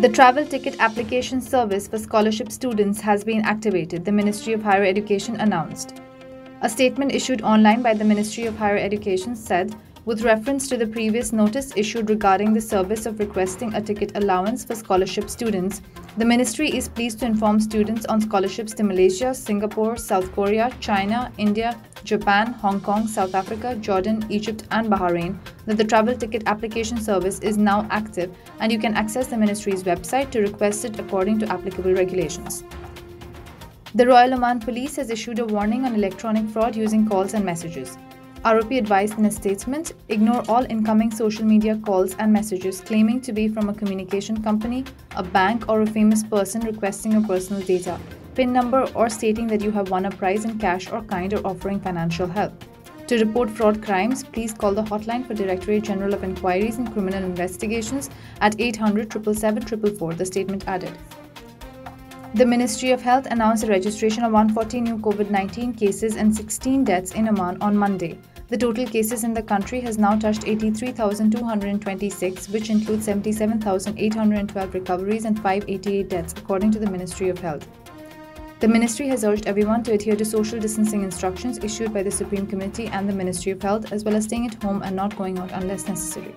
The travel ticket application service for scholarship students has been activated, the Ministry of Higher Education announced. A statement issued online by the Ministry of Higher Education said with reference to the previous notice issued regarding the service of requesting a ticket allowance for scholarship students, the ministry is pleased to inform students on scholarships to Malaysia, Singapore, South Korea, China, India, Japan, Hong Kong, South Africa, Jordan, Egypt, and Bahrain that the travel ticket application service is now active and you can access the ministry's website to request it according to applicable regulations. The Royal Oman Police has issued a warning on electronic fraud using calls and messages. ROP advised in a statement ignore all incoming social media calls and messages claiming to be from a communication company, a bank, or a famous person requesting your personal data, PIN number, or stating that you have won a prize in cash or kind or offering financial help. To report fraud crimes, please call the hotline for Directorate General of Inquiries and Criminal Investigations at 800 777 the statement added. The Ministry of Health announced the registration of 140 new COVID 19 cases and 16 deaths in Oman on Monday. The total cases in the country has now touched 83,226, which includes 77,812 recoveries and 588 deaths, according to the Ministry of Health. The ministry has urged everyone to adhere to social distancing instructions issued by the Supreme Committee and the Ministry of Health, as well as staying at home and not going out unless necessary.